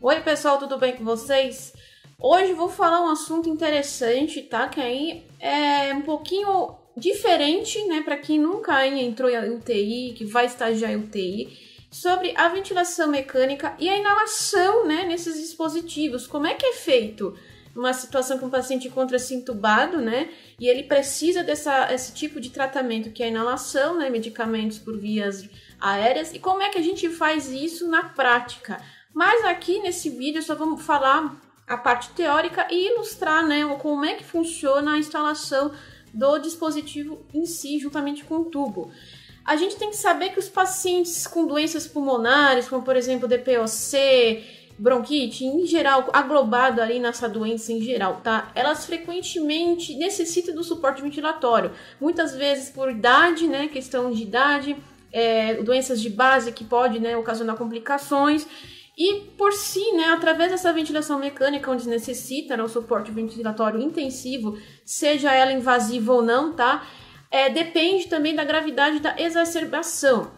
Oi, pessoal, tudo bem com vocês? Hoje vou falar um assunto interessante, tá? Que aí é um pouquinho diferente, né, para quem nunca entrou em UTI, que vai estagiar em UTI, sobre a ventilação mecânica e a inalação, né, nesses dispositivos. Como é que é feito? Uma situação que um paciente encontra-se entubado, né, e ele precisa dessa, esse tipo de tratamento que é a inalação, né, medicamentos por vias aéreas, e como é que a gente faz isso na prática? Mas aqui nesse vídeo só vamos falar a parte teórica e ilustrar, né, como é que funciona a instalação do dispositivo em si, juntamente com o tubo. A gente tem que saber que os pacientes com doenças pulmonares, como por exemplo DPOC, bronquite, em geral, aglobado ali nessa doença em geral, tá? Elas frequentemente necessitam do suporte ventilatório. Muitas vezes por idade, né? Questão de idade, é, doenças de base que pode né, ocasionar complicações. E por si, né, através dessa ventilação mecânica, onde necessita né, o suporte ventilatório intensivo, seja ela invasiva ou não, tá? É, depende também da gravidade da exacerbação.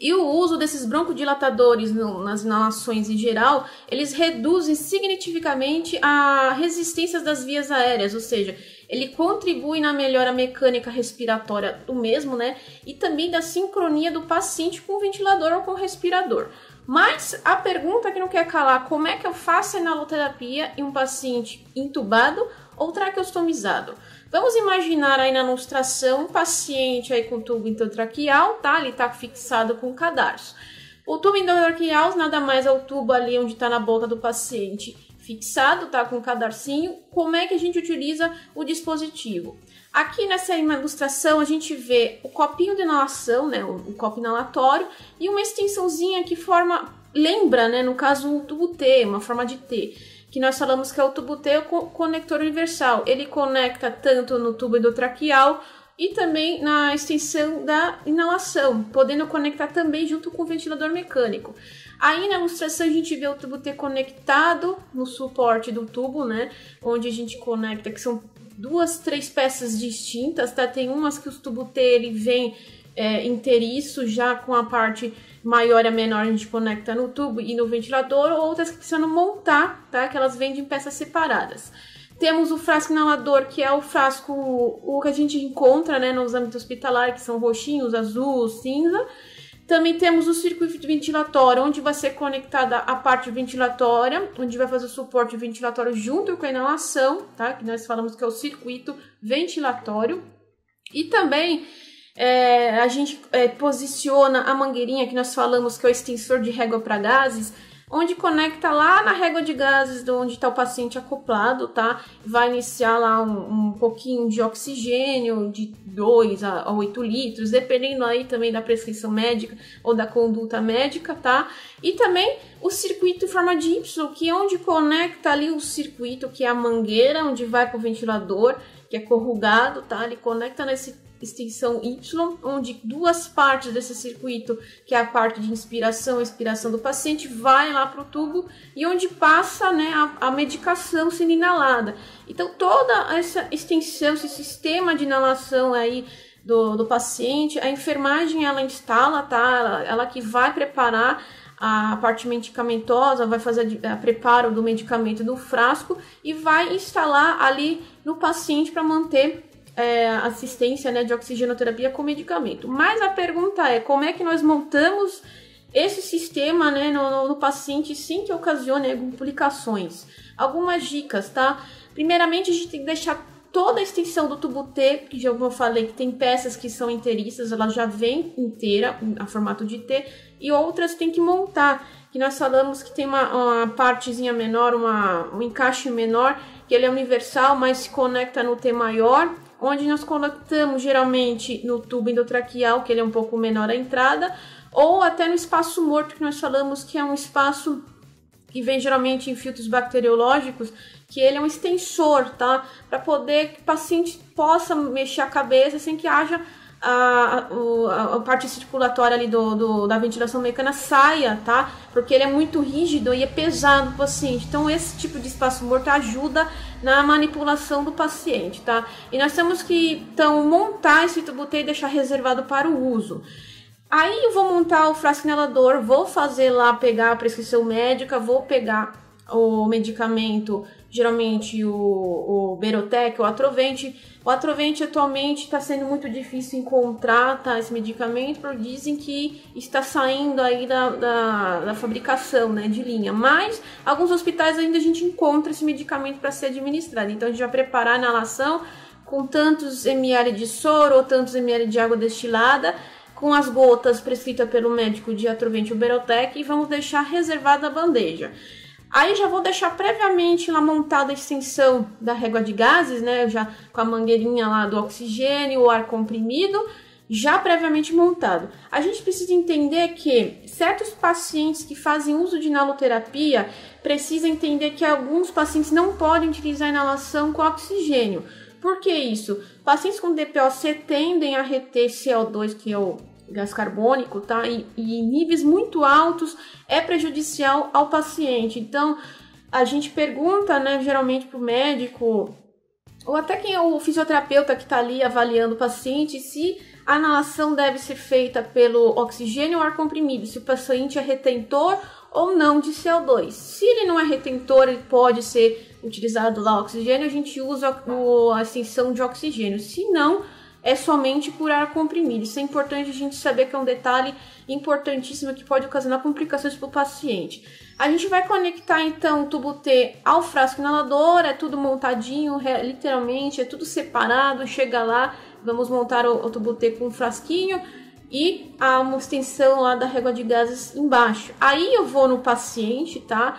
E o uso desses broncodilatadores no, nas inalações em geral, eles reduzem significativamente a resistência das vias aéreas, ou seja, ele contribui na melhora mecânica respiratória do mesmo, né? E também da sincronia do paciente com o ventilador ou com o respirador. Mas a pergunta que não quer calar, como é que eu faço a inaloterapia em um paciente intubado ou traqueostomizado? Vamos imaginar aí na ilustração um paciente aí com tubo endotraqueal, tá? Ele tá fixado com cadarço. O tubo endotraqueal nada mais é o tubo ali onde está na boca do paciente fixado, tá? Com o cadarcinho. Como é que a gente utiliza o dispositivo? Aqui nessa ilustração a gente vê o copinho de inalação, né, o, copo inalatório, e uma extensãozinha que forma, lembra, né, no caso um tubo T, uma forma de T, que nós falamos que é o tubo T, o conector universal. Ele conecta tanto no tubo endotraqueal e também na extensão da inalação, podendo conectar também junto com o ventilador mecânico. Aí na ilustração a gente vê o tubo T conectado no suporte do tubo, né? Onde a gente conecta, que são duas, três peças distintas, tá? Tem umas que o tubo T ele vem é, inteiriço, já com a parte maior e a menor a gente conecta no tubo e no ventilador, ou outras que precisam montar, tá? Que elas vendem peças separadas. Temos o frasco inalador, que é o frasco o que a gente encontra né, nos âmbitos hospitalares, que são roxinhos, azul, cinza. Também temos o circuito ventilatório, onde vai ser conectada a parte ventilatória, onde vai fazer o suporte ventilatório junto com a inalação, tá? Que nós falamos que é o circuito ventilatório. E também é, a gente é, posiciona a mangueirinha que nós falamos que é o extensor de régua para gases, onde conecta lá na régua de gases de onde está o paciente acoplado, tá? Vai iniciar lá um, um pouquinho de oxigênio, de 2 a, a 8 litros, dependendo aí também da prescrição médica ou da conduta médica, tá? E também o circuito em forma de Y, que é onde conecta ali o circuito, que é a mangueira, onde vai para o ventilador, que é corrugado, tá? Ele conecta nesse extensão Y, onde duas partes desse circuito, que é a parte de inspiração e expiração do paciente, vai lá para o tubo e onde passa né, a, a, medicação sendo inalada. Então, toda essa extensão, esse sistema de inalação aí do, do paciente, a enfermagem ela instala, tá? Ela, ela que vai preparar a parte medicamentosa, vai fazer a preparo do medicamento no frasco e vai instalar ali no paciente para manter é, assistência né, de oxigenoterapia com medicamento. Mas a pergunta é como é que nós montamos esse sistema né, no, no paciente sem que ocasione complicações. Algumas dicas, tá? Primeiramente, a gente tem que deixar toda a extensão do tubo T, que já eu falei que tem peças que são inteiriças, ela já vem inteira, a formato de T, e outras tem que montar, que nós falamos que tem uma, uma partezinha menor, uma, um encaixe menor, que ele é universal, mas se conecta no T maior, onde nós conectamos geralmente no tubo endotraqueal, que ele é um pouco menor a entrada, ou até no espaço morto, que nós falamos que é um espaço que vem geralmente em filtros bacteriológicos, que ele é um extensor, tá? Para poder que o paciente possa mexer a cabeça sem que haja a, a, a, parte circulatória ali do, do, da ventilação mecânica saia, tá? Porque ele é muito rígido e é pesado para o paciente. Então, esse tipo de espaço morto ajuda na manipulação do paciente, tá? E nós temos que, então, montar esse tubo T e deixar reservado para o uso. Aí eu vou montar o frasco vou fazer lá, pegar a prescrição médica, vou pegar o medicamento, geralmente o, o Berotec, o Atrovente. O Atrovente atualmente está sendo muito difícil encontrar tá, esse medicamento, porque dizem que está saindo aí da, da, da, fabricação né, de linha. Mas alguns hospitais ainda a gente encontra esse medicamento para ser administrado. Então a gente vai preparar a inalação com tantos ml de soro ou tantos ml de água destilada com as gotas prescritas pelo médico de Atrovente ou Berotec e vamos deixar reservada a bandeja. Aí já vou deixar previamente lá montada a extensão da régua de gases, né? Já com a mangueirinha lá do oxigênio, o ar comprimido, já previamente montado. A gente precisa entender que certos pacientes que fazem uso de inaloterapia precisam entender que alguns pacientes não podem utilizar inalação com oxigênio. Por que isso? Pacientes com DPOC tendem a reter CO2, que é o gás carbônico, tá? E, e níveis muito altos é prejudicial ao paciente. Então, a gente pergunta, né, geralmente para o médico, ou até quem é o fisioterapeuta que está ali avaliando o paciente, se a inalação deve ser feita pelo oxigênio ou ar comprimido, se o paciente é retentor ou não de CO2. Se ele não é retentor, ele pode ser utilizado lá oxigênio, a gente usa a extensão de oxigênio. Se não, é somente por ar comprimido. Isso é importante a gente saber que é um detalhe importantíssimo que pode ocasionar complicações para o paciente. A gente vai conectar então o tubo T ao frasco inalador, é tudo montadinho, literalmente, é tudo separado. Chega lá, vamos montar o, o tubo T com um frasquinho e a extensão lá da régua de gases embaixo. Aí eu vou no paciente, tá?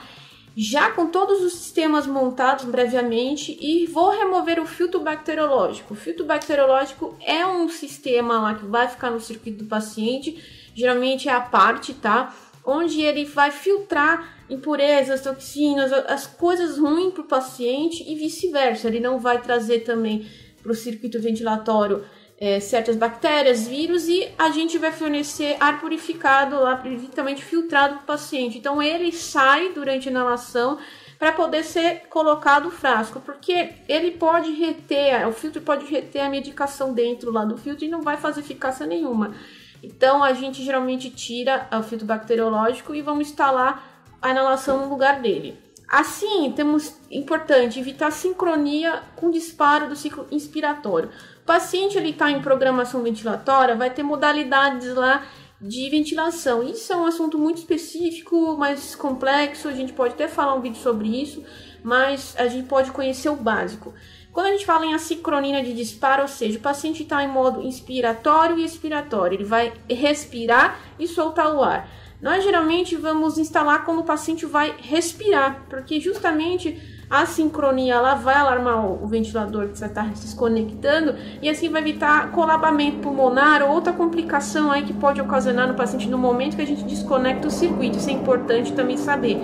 Já com todos os sistemas montados previamente e vou remover o filtro bacteriológico. O filtro bacteriológico é um sistema lá que vai ficar no circuito do paciente, geralmente é a parte, tá? Onde ele vai filtrar impurezas, toxinas, as coisas ruins para o paciente e vice-versa. Ele não vai trazer também para o circuito ventilatório é, certas bactérias, vírus e a gente vai fornecer ar purificado lá, previamente filtrado para o paciente. Então ele sai durante a inalação para poder ser colocado o frasco, porque ele pode reter, o filtro pode reter a medicação dentro lá do filtro e não vai fazer eficácia nenhuma. Então a gente geralmente tira o filtro bacteriológico e vamos instalar a inalação no lugar dele. Assim, temos importante evitar sincronia com disparo do ciclo inspiratório paciente ele está em programação ventilatória, vai ter modalidades lá de ventilação. Isso é um assunto muito específico, mais complexo. A gente pode até falar um vídeo sobre isso, mas a gente pode conhecer o básico. Quando a gente fala em assincronia de disparo, ou seja, o paciente está em modo inspiratório e expiratório, ele vai respirar e soltar o ar. Nós geralmente vamos instalar quando o paciente vai respirar, porque justamente a sincronia ela vai alarmar o ventilador que você está desconectando e assim vai evitar colapamento pulmonar ou outra complicação aí que pode ocasionar no paciente no momento que a gente desconecta o circuito. Isso é importante também saber.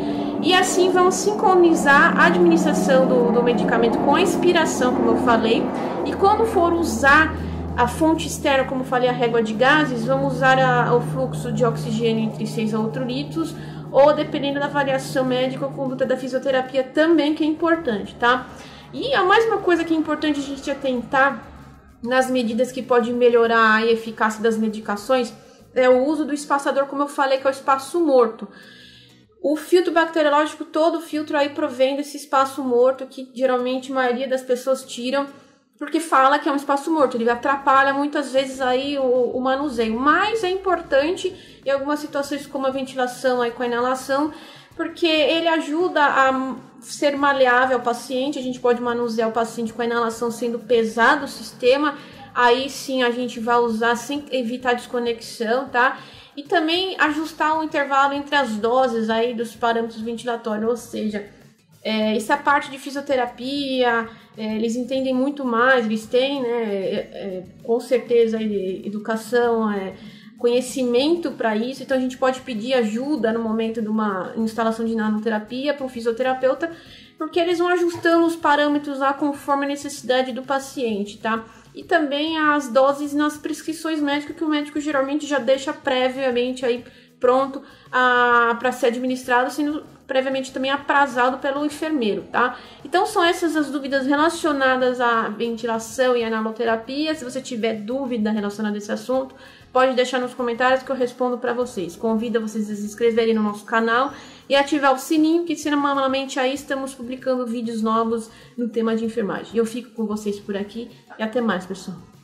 E assim vamos sincronizar a administração do, do medicamento com a expiração, como eu falei, e quando for usar a fonte externa, como falei, a régua de gases, vamos usar a, o fluxo de oxigênio entre 6 a 8 litros ou dependendo da variação médica ou conduta da fisioterapia também, que é importante, tá? E a mais uma coisa que é importante a gente atentar nas medidas que pode melhorar a eficácia das medicações é o uso do espaçador, como eu falei, que é o espaço morto. O filtro bacteriológico, todo filtro aí provém desse espaço morto que geralmente a maioria das pessoas tiram porque fala que é um espaço morto, ele atrapalha muitas vezes aí o, o, manuseio, mas é importante em algumas situações como a ventilação aí com a inalação, porque ele ajuda a ser maleável ao paciente, a gente pode manusear o paciente com a inalação sendo pesado o sistema, aí sim a gente vai usar sem evitar desconexão, tá? E também ajustar o intervalo entre as doses aí dos parâmetros ventilatórios, ou seja, é, essa parte de fisioterapia, é, eles entendem muito mais, eles têm, né, é, é com certeza, educação, é, conhecimento para isso, então a gente pode pedir ajuda no momento de uma instalação de nanoterapia para um fisioterapeuta, porque eles vão ajustando os parâmetros lá conforme a necessidade do paciente, tá? E também as doses nas prescrições médicas que o médico geralmente já deixa previamente aí pronto ah, para ser administrado, sendo previamente também aprazado pelo enfermeiro, tá? Então são essas as dúvidas relacionadas à ventilação e à analoterapia. Se você tiver dúvida relacionada a esse assunto, pode deixar nos comentários que eu respondo para vocês. Convido vocês a se inscreverem no nosso canal e ativar o sininho, que semanalmente aí estamos publicando vídeos novos no tema de enfermagem. Eu fico com vocês por aqui e até mais, pessoal.